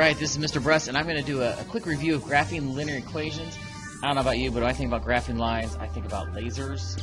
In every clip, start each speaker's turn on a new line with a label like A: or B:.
A: right, this is Mr. Bress, and I'm going to do a, a, quick review of graphing linear equations. I don't know about you, but when I think about graphing lines, I think about lasers.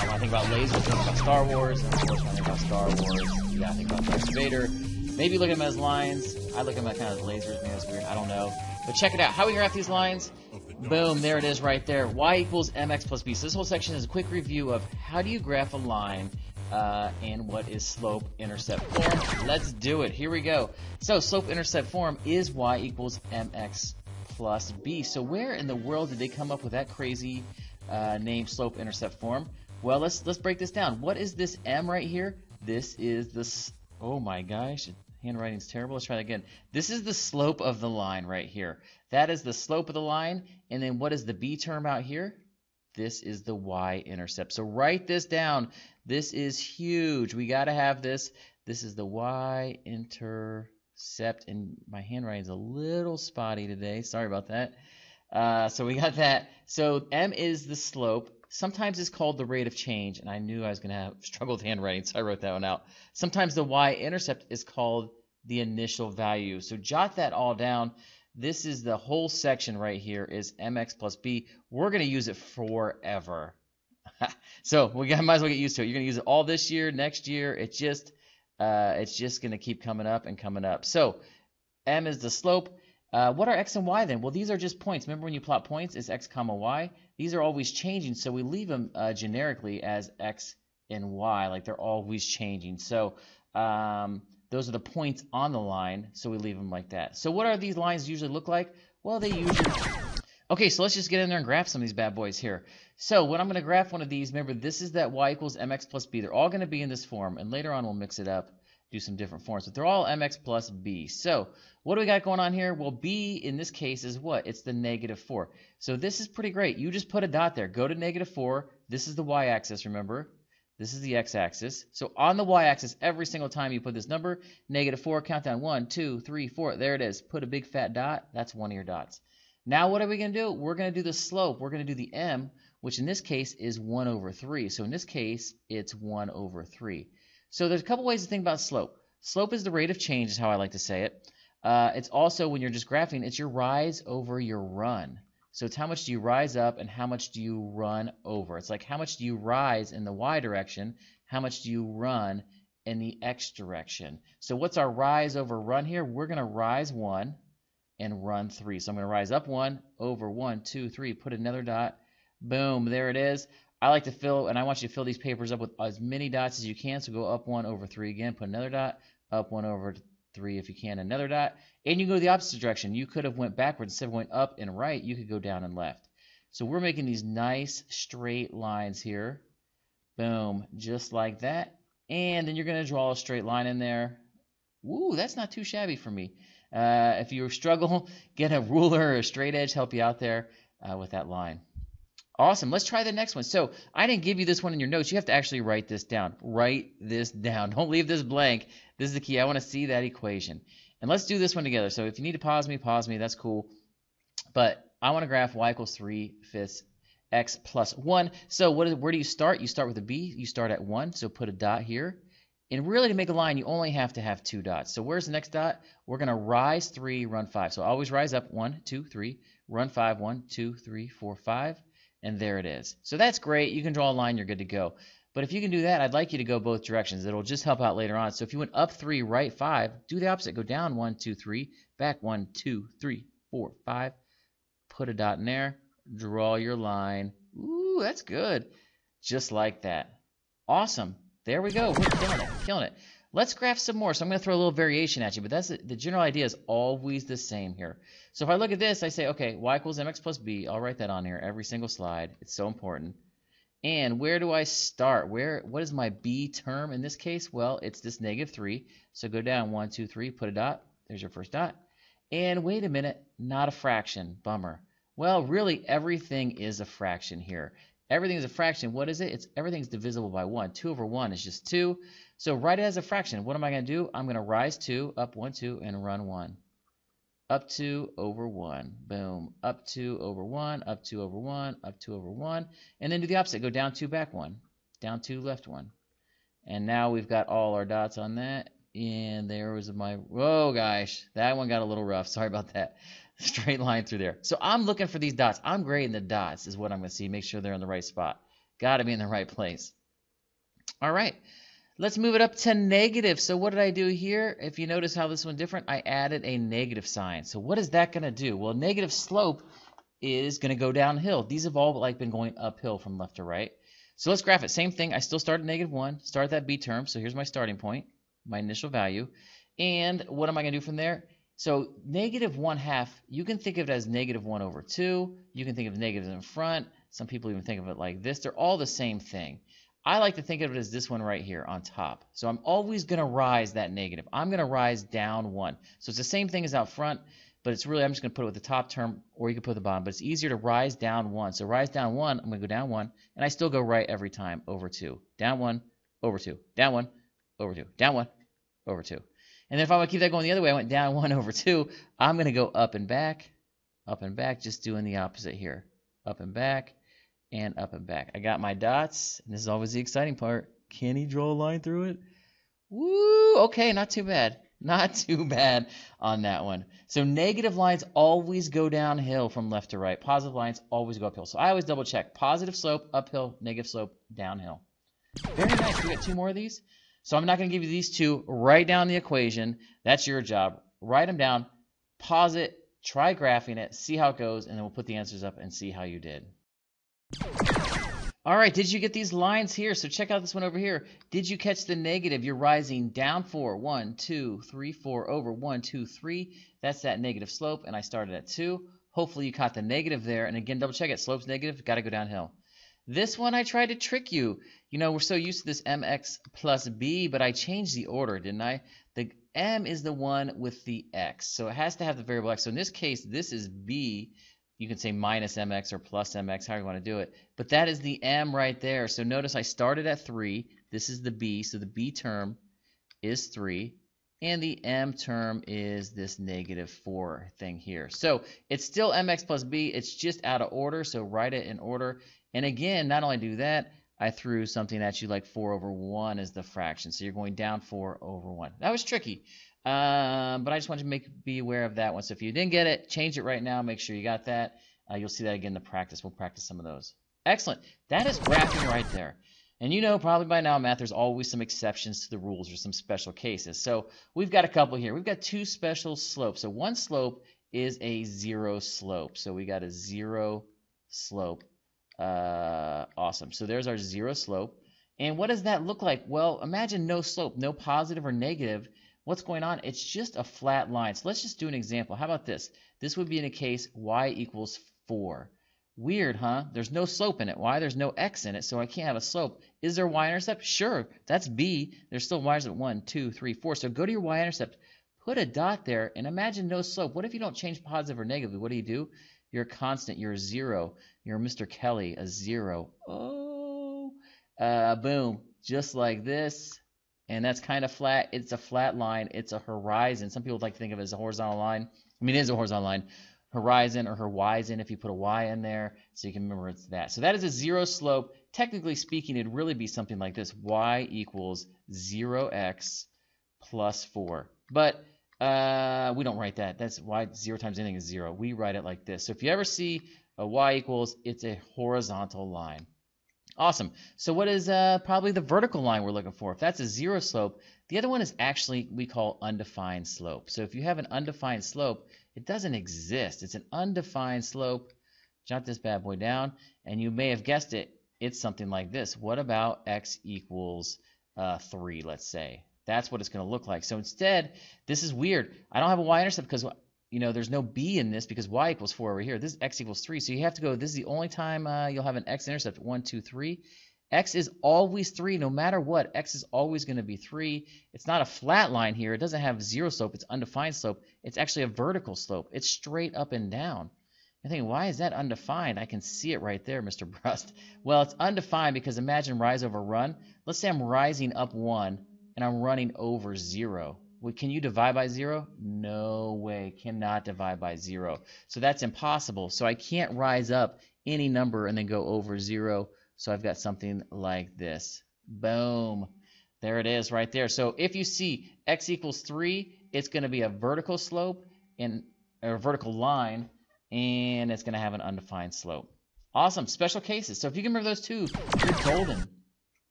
A: When I think about lasers, I think about Star Wars, and of course, when I think about Star Wars, yeah, I think about Darth Vader. Maybe look at them as lines. I look at them kind of lasers. Maybe that's weird. I don't know. But check it out. How we graph these lines? Boom, there it is right there. y equals mx plus b. So this whole section is a quick review of how do you graph a line uh, and what is slope intercept form. Let's do it. Here we go. So slope intercept form is y equals mx plus b. So where in the world did they come up with that crazy uh, name slope intercept form? Well, let's let's break this down. What is this m right here? This is the oh my gosh, handwriting's terrible. Let's try that again. This is the slope of the line right here. That is the slope of the line. And then what is the b term out here? This is the y-intercept. So write this down. This is huge. We got to have this. This is the y-intercept. And my handwriting is a little spotty today. Sorry about that. Uh, so we got that. So m is the slope. Sometimes it's called the rate of change, and I knew I was going to have struggle with handwriting, so I wrote that one out. Sometimes the y-intercept is called the initial value. So jot that all down. This is the whole section right here is mx plus b. We're going to use it forever. so we might as well get used to it. You're going to use it all this year, next year. It's just uh, it's just going to keep coming up and coming up. So m is the slope. Uh, what are x and y then? Well, these are just points. Remember when you plot points, it's x comma y. These are always changing, so we leave them uh, generically as x and y, like they're always changing. So um, those are the points on the line, so we leave them like that. So what are these lines usually look like? Well, they usually... Okay, so let's just get in there and graph some of these bad boys here. So when I'm going to graph one of these, remember this is that y equals mx plus b. They're all going to be in this form, and later on we'll mix it up, do some different forms. But they're all mx plus b. So what do we got going on here? Well, b in this case is what? It's the negative 4. So this is pretty great. You just put a dot there. Go to negative 4. This is the y-axis, remember? This is the x-axis. So on the y-axis, every single time you put this number, negative 4, count down 1, 2, 3, 4. There it is. Put a big fat dot. That's one of your dots. Now what are we going to do? We're going to do the slope. We're going to do the m, which in this case is 1 over 3. So in this case, it's 1 over 3. So there's a couple ways to think about slope. Slope is the rate of change is how I like to say it. Uh, it's also, when you're just graphing, it's your rise over your run. So it's how much do you rise up and how much do you run over. It's like how much do you rise in the y direction, how much do you run in the x direction. So what's our rise over run here? We're going to rise 1 and run 3. So I'm going to rise up 1, over 1, 2, 3, put another dot. Boom, there it is. I like to fill, and I want you to fill these papers up with as many dots as you can. So go up 1 over 3 again, put another dot, up 1 over 3 if you can, another dot, and you go the opposite direction. You could have went backwards instead of going up and right, you could go down and left. So we're making these nice straight lines here. Boom, just like that. And then you're going to draw a straight line in there. Woo, that's not too shabby for me. Uh, if you struggle, get a ruler or a straight edge, help you out there uh, with that line. Awesome. Let's try the next one. So I didn't give you this one in your notes. You have to actually write this down. Write this down. Don't leave this blank. This is the key. I want to see that equation. And let's do this one together. So if you need to pause me, pause me. That's cool. But I want to graph y equals 3 fifths x plus 1. So what is, where do you start? You start with a b. You start at 1. So put a dot here. And really to make a line, you only have to have two dots. So where's the next dot? We're going to rise 3, run 5. So always rise up 1, 2, 3, run 5, 1, 2, 3, 4, 5. And there it is. So that's great. You can draw a line. You're good to go. But if you can do that, I'd like you to go both directions. It'll just help out later on. So if you went up three, right five, do the opposite. Go down one, two, three, back one, two, three, four, five. Put a dot in there. Draw your line. Ooh, that's good. Just like that. Awesome. There we go. We're killing it. Killing it. Let's graph some more. So I'm going to throw a little variation at you, but that's the general idea is always the same here. So if I look at this, I say, okay, y equals mx plus b. I'll write that on here every single slide. It's so important. And where do I start? Where What is my b term in this case? Well, it's this negative 3. So go down 1, 2, 3, put a dot. There's your first dot. And wait a minute, not a fraction. Bummer. Well, really, everything is a fraction here. Everything is a fraction. What is it? It's Everything's divisible by 1. 2 over 1 is just 2. So write it as a fraction. What am I going to do? I'm going to rise 2, up 1, 2, and run 1 up 2 over 1. Boom. Up 2 over 1, up 2 over 1, up 2 over 1. And then do the opposite. Go down 2, back 1. Down 2, left 1. And now we've got all our dots on that. And there was my, whoa, gosh, that one got a little rough. Sorry about that. Straight line through there. So I'm looking for these dots. I'm grading the dots is what I'm going to see. Make sure they're in the right spot. Got to be in the right place. All right. Let's move it up to negative. So what did I do here? If you notice how this one different, I added a negative sign. So what is that going to do? Well, negative slope is going to go downhill. These have all like been going uphill from left to right. So let's graph it. Same thing. I still start at negative 1. Start that b term. So here's my starting point, my initial value. And what am I going to do from there? So negative 1 half, you can think of it as negative 1 over 2. You can think of negatives in front. Some people even think of it like this. They're all the same thing. I like to think of it as this one right here on top. So I'm always going to rise that negative. I'm going to rise down 1. So it's the same thing as out front, but it's really, I'm just going to put it with the top term, or you can put the bottom, but it's easier to rise down 1. So rise down 1, I'm going to go down 1, and I still go right every time, over 2. Down 1, over 2. Down 1, over 2. Down 1, over 2. And if I to keep that going the other way, I went down 1 over 2, I'm going to go up and back, up and back, just doing the opposite here. Up and back, and up and back. I got my dots, and this is always the exciting part. Can he draw a line through it? Woo! Okay, not too bad. Not too bad on that one. So negative lines always go downhill from left to right. Positive lines always go uphill. So I always double check. Positive slope, uphill, negative slope, downhill. Very nice. We got two more of these. So I'm not going to give you these two. Write down the equation. That's your job. Write them down. Pause it. Try graphing it. See how it goes. And then we'll put the answers up and see how you did. All right, did you get these lines here? So check out this one over here. Did you catch the negative? You're rising down four. One, two, three, four, over. One, two, three. That's that negative slope, and I started at two. Hopefully you caught the negative there. And again, double check it. Slope's negative, got to go downhill. This one I tried to trick you. You know, we're so used to this mx plus b, but I changed the order, didn't I? The m is the one with the x, so it has to have the variable x. So in this case, this is b, you can say minus mx or plus mx, however you want to do it. But that is the m right there. So notice I started at 3. This is the b, so the b term is 3. And the m term is this negative 4 thing here. So it's still mx plus b. It's just out of order, so write it in order. And again, not only do that, I threw something at you like 4 over 1 is the fraction. So you're going down 4 over 1. That was tricky. Um, but I just wanted to make be aware of that one. So if you didn't get it, change it right now. Make sure you got that. Uh, you'll see that again in the practice. We'll practice some of those. Excellent. That is graphing right there. And you know probably by now, math, there's always some exceptions to the rules or some special cases. So we've got a couple here. We've got two special slopes. So one slope is a zero slope. So we got a zero slope. Uh, awesome. So there's our zero slope. And what does that look like? Well, imagine no slope, no positive or negative what's going on? It's just a flat line. So let's just do an example. How about this? This would be in a case y equals 4. Weird, huh? There's no slope in it. Why? There's no x in it, so I can't have a slope. Is there y-intercept? Sure, that's b. There's still y-intercept 1, 2, 3, 4. So go to your y-intercept, put a dot there, and imagine no slope. What if you don't change positive or negative? What do you do? You're a constant. You're a 0. You're Mr. Kelly, a 0. Oh, uh, boom. Just like this and that's kind of flat. It's a flat line. It's a horizon. Some people like to think of it as a horizontal line. I mean, it is a horizontal line. Horizon or horizon if you put a y in there, so you can remember it's that. So that is a zero slope. Technically speaking, it'd really be something like this: y equals 0x plus 4. But uh, we don't write that. That's why 0 times anything is 0. We write it like this. So if you ever see a y equals, it's a horizontal line. Awesome. So what is uh, probably the vertical line we're looking for? If that's a zero slope, the other one is actually we call undefined slope. So if you have an undefined slope, it doesn't exist. It's an undefined slope. Jot this bad boy down, and you may have guessed it. It's something like this. What about x equals uh, 3, let's say? That's what it's going to look like. So instead, this is weird. I don't have a y-intercept because you know, there's no b in this because y equals 4 over here. This is x equals 3. So you have to go, this is the only time uh, you'll have an x-intercept, 1, 2, 3. X is always 3 no matter what. x is always going to be 3. It's not a flat line here. It doesn't have zero slope. It's undefined slope. It's actually a vertical slope. It's straight up and down. You're thinking, why is that undefined? I can see it right there, Mr. Brust. Well, it's undefined because imagine rise over run. Let's say I'm rising up 1 and I'm running over 0. Well, can you divide by 0? No way. Cannot divide by 0. So that's impossible. So I can't rise up any number and then go over 0. So I've got something like this. Boom. There it is right there. So if you see x equals 3, it's going to be a vertical slope and a vertical line, and it's going to have an undefined slope. Awesome. Special cases. So if you can remember those two, you're golden.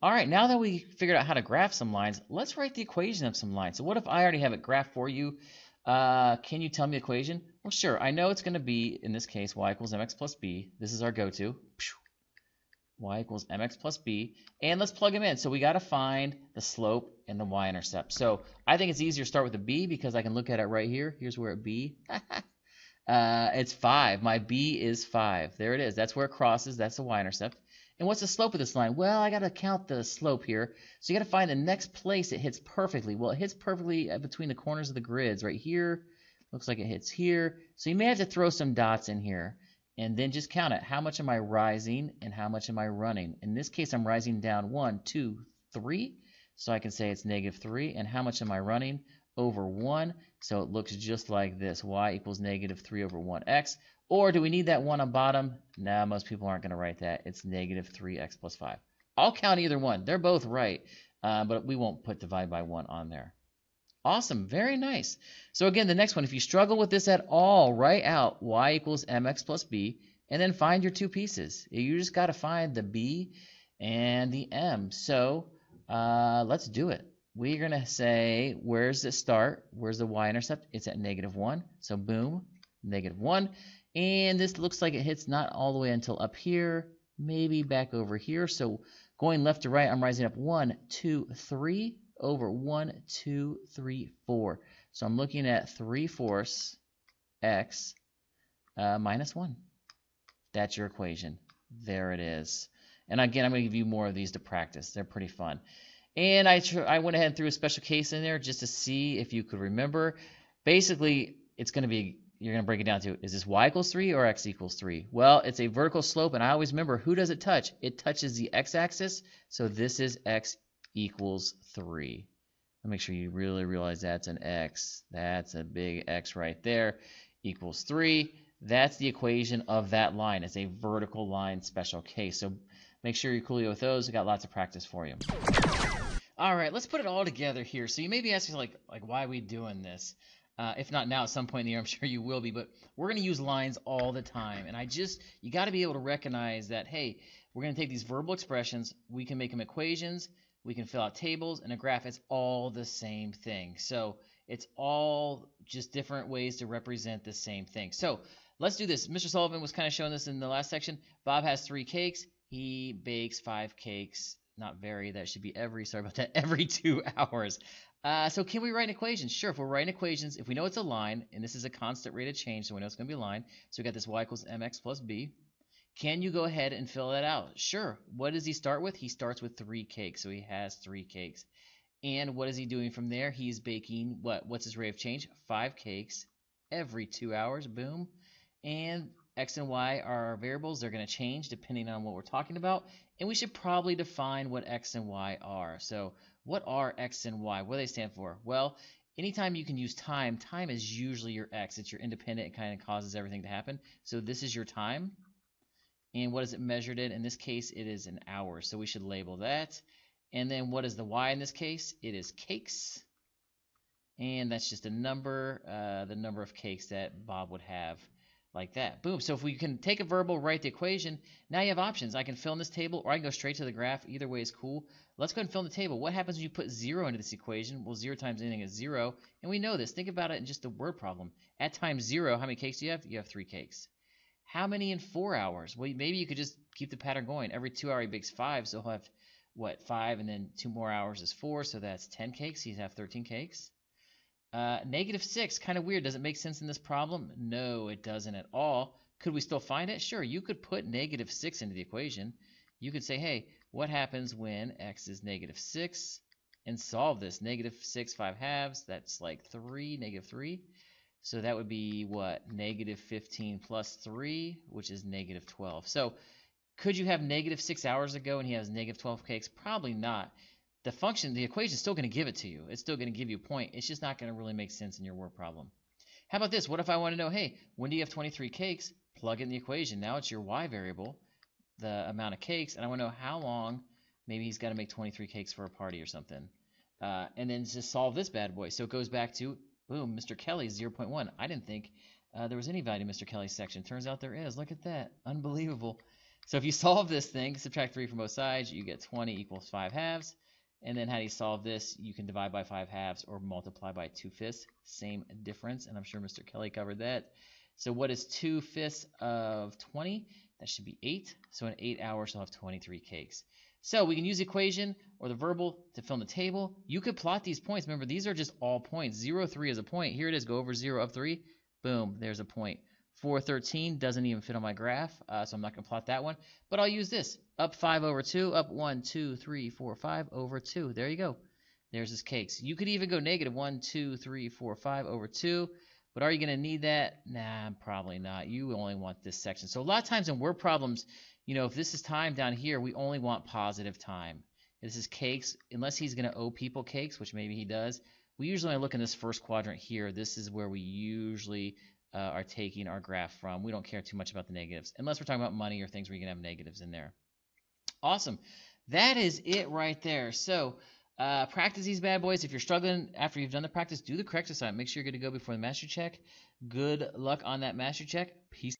A: All right, now that we figured out how to graph some lines, let's write the equation of some lines. So what if I already have it graphed for you? Uh, can you tell me the equation? Well, sure. I know it's going to be, in this case, y equals mx plus b. This is our go-to. Y equals mx plus b. And let's plug them in. So we got to find the slope and the y-intercept. So I think it's easier to start with the b because I can look at it right here. Here's where it b. uh, it's 5. My b is 5. There it is. That's where it crosses. That's the y-intercept. And what's the slope of this line? Well, I got to count the slope here. So you got to find the next place it hits perfectly. Well, it hits perfectly uh, between the corners of the grids right here. Looks like it hits here. So you may have to throw some dots in here. And then just count it. How much am I rising and how much am I running? In this case, I'm rising down one, two, three. So I can say it's negative 3. And how much am I running? Over 1. So it looks just like this. y equals negative 3 over 1x. Or do we need that 1 on bottom? No, most people aren't going to write that. It's negative 3x plus 5. I'll count either one. They're both right, uh, but we won't put divide by 1 on there. Awesome. Very nice. So again, the next one, if you struggle with this at all, write out y equals mx plus b, and then find your two pieces. You just got to find the b and the m. So uh, let's do it. We're going to say, where's the start? Where's the y-intercept? It's at negative 1. So boom, negative 1. And this looks like it hits not all the way until up here, maybe back over here. So going left to right, I'm rising up 1, 2, 3, over 1, 2, 3, 4. So I'm looking at 3 fourths x uh, minus 1. That's your equation. There it is. And again, I'm going to give you more of these to practice. They're pretty fun. And I, I went ahead and threw a special case in there just to see if you could remember. Basically, it's going to be you're going to break it down to is this y equals 3 or x equals 3? Well, it's a vertical slope, and I always remember who does it touch? It touches the x-axis, so this is x equals 3. Let make sure you really realize that's an x. That's a big x right there. Equals 3. That's the equation of that line. It's a vertical line special case. So make sure you're cool with those. I got lots of practice for you. All right, let's put it all together here. So you may be asking, like, like why are we doing this? Uh, if not now, at some point in the year, I'm sure you will be. But we're going to use lines all the time. And I just, you got to be able to recognize that, hey, we're going to take these verbal expressions, we can make them equations, we can fill out tables, and a graph. It's all the same thing. So it's all just different ways to represent the same thing. So let's do this. Mr. Sullivan was kind of showing this in the last section. Bob has three cakes. He bakes five cakes. Not very. That should be every. Sorry about that. Every two hours. Uh, so can we write an equation? Sure, if we're writing equations, if we know it's a line, and this is a constant rate of change, so we know it's going to be a line, so we got this y equals mx plus b. Can you go ahead and fill that out? Sure. What does he start with? He starts with three cakes, so he has three cakes. And what is he doing from there? He's baking what? What's his rate of change? Five cakes every two hours. Boom. And x and y are our variables. They're going to change depending on what we're talking about. And we should probably define what x and y are. So what are x and y? What do they stand for? Well, anytime you can use time, time is usually your x. It's your independent. It kind of causes everything to happen. So this is your time. And what is it measured in? In this case, it is an hour. So we should label that. And then what is the y in this case? It is cakes. And that's just a number, uh, the number of cakes that Bob would have like that. Boom. So if we can take a verbal, write the equation, now you have options. I can fill in this table or I can go straight to the graph. Either way is cool. Let's go and fill in the table. What happens when you put 0 into this equation? Well, 0 times anything is 0. And we know this. Think about it in just a word problem. At times 0, how many cakes do you have? You have 3 cakes. How many in 4 hours? Well, maybe you could just keep the pattern going. Every 2 hour he bakes 5, so he'll have, what, 5 and then 2 more hours is 4, so that's 10 cakes. He'd have 13 cakes. Uh, negative 6, kind of weird. Does it make sense in this problem? No, it doesn't at all. Could we still find it? Sure, you could put negative 6 into the equation. You could say, hey, what happens when x is negative 6? And solve this. Negative 6, 5 halves, that's like 3, negative 3. So that would be what? Negative 15 plus 3, which is negative 12. So could you have negative 6 hours ago and he has negative 12 cakes? Probably not the function, the equation is still going to give it to you. It's still going to give you a point. It's just not going to really make sense in your word problem. How about this? What if I want to know, hey, when do you have 23 cakes? Plug in the equation. Now it's your y variable, the amount of cakes, and I want to know how long maybe he's got to make 23 cakes for a party or something. Uh, and then just solve this bad boy. So it goes back to, boom, Mr. Kelly 0.1. I didn't think uh, there was any value in Mr. Kelly's section. Turns out there is. Look at that. Unbelievable. So if you solve this thing, subtract 3 from both sides, you get 20 equals 5 halves. And then how do you solve this? You can divide by 5 halves or multiply by 2 fifths. Same difference, and I'm sure Mr. Kelly covered that. So what is 2 fifths of 20? That should be 8. So in 8 hours, you'll have 23 cakes. So we can use the equation or the verbal to fill in the table. You could plot these points. Remember, these are just all points. 0, 3 is a point. Here it is. Go over 0, up 3. Boom, there's a point. 413 doesn't even fit on my graph, uh, so I'm not going to plot that one. But I'll use this. Up 5 over 2, up 1, 2, 3, 4, 5 over 2. There you go. There's his cakes. You could even go negative 1, 2, 3, 4, 5 over 2. But are you going to need that? Nah, probably not. You only want this section. So a lot of times in word problems, you know, if this is time down here, we only want positive time. This is cakes, unless he's going to owe people cakes, which maybe he does. We usually look in this first quadrant here. This is where we usually uh, are taking our graph from. We don't care too much about the negatives, unless we're talking about money or things where you can have negatives in there. Awesome. That is it right there. So uh, practice these bad boys. If you're struggling after you've done the practice, do the correct assignment. Make sure you're good to go before the master check. Good luck on that master check. Peace.